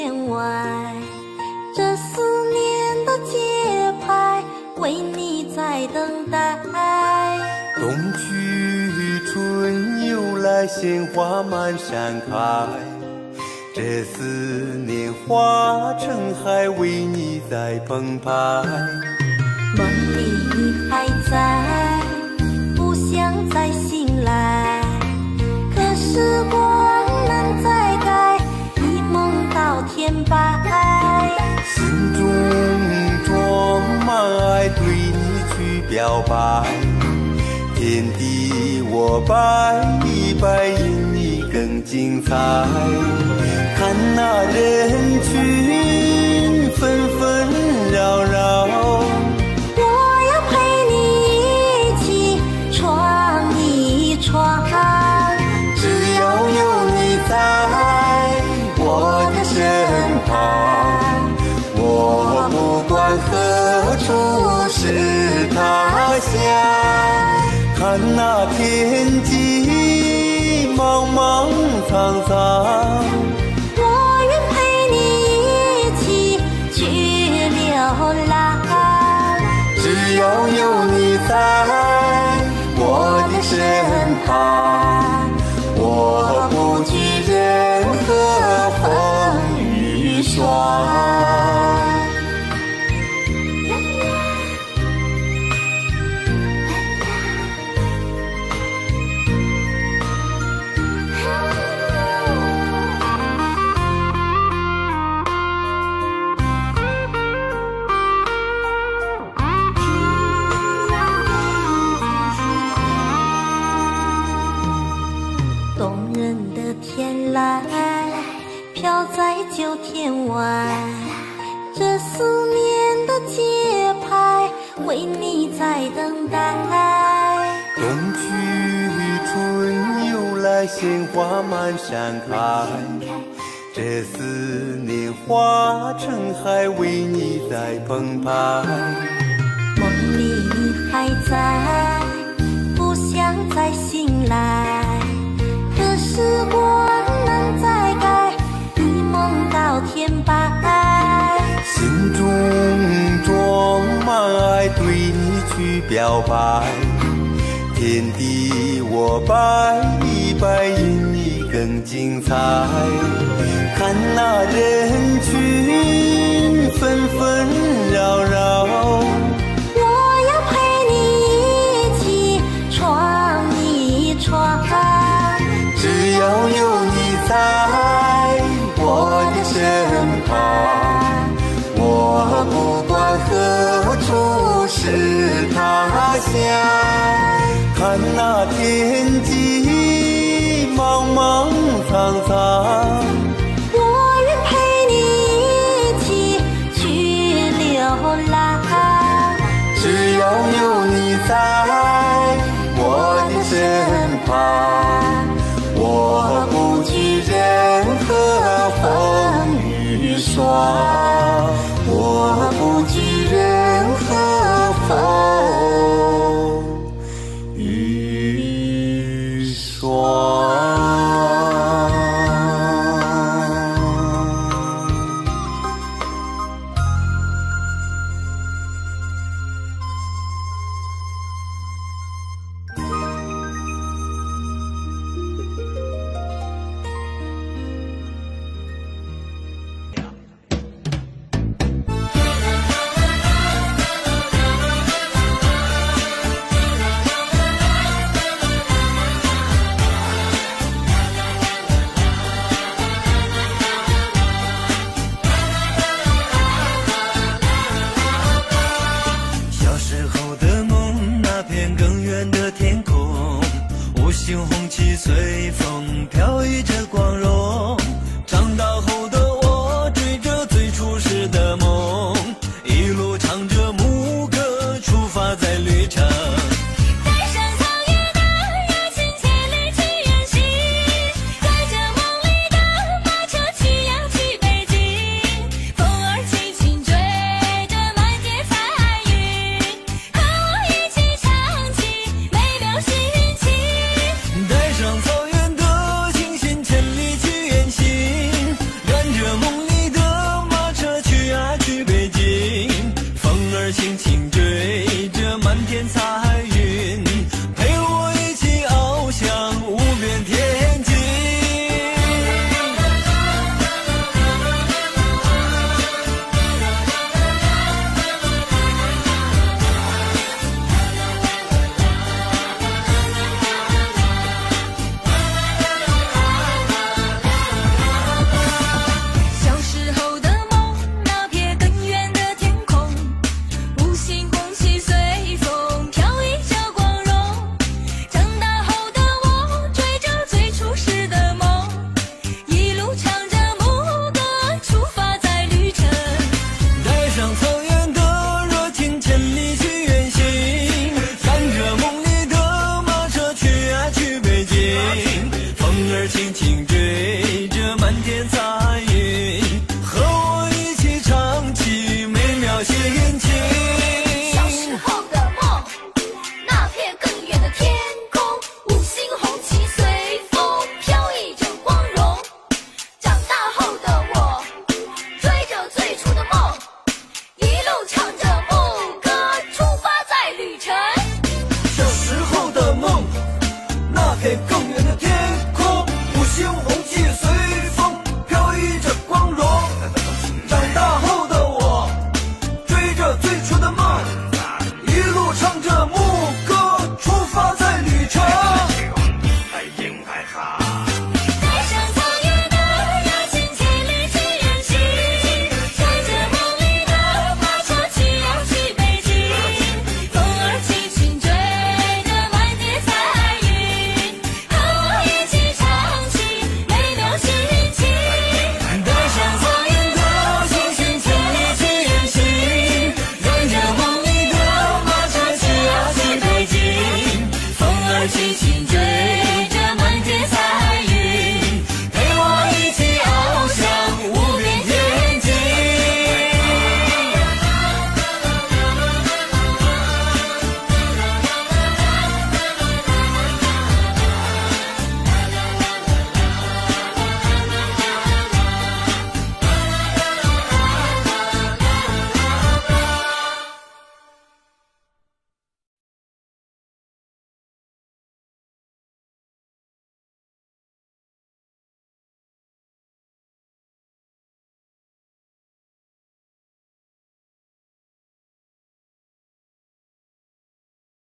天外。这思念的节拍，为你在等待。冬去春又来，鲜花满山开。这思念化成海，为你在澎湃。梦里你还在，不想再醒来。可时光到天白。心中装满爱，对你去表白。天地我拜一拜，因你更精彩。看那人群纷纷看那天际茫茫苍苍，我愿陪你一起去流浪。只要有你在我的身旁，我不惧任何风雨霜。九天外，这思念的节拍，为你在等待。冬去春又来，鲜花满山开。这思念化成海，为你在澎湃。梦里你还在，不想再醒来。可时光表白。天地我拜一拜，因你更精彩。看那人群纷纷扰扰，看那天际茫茫苍苍，我愿陪你一起去流浪。只要有你在我的身旁，お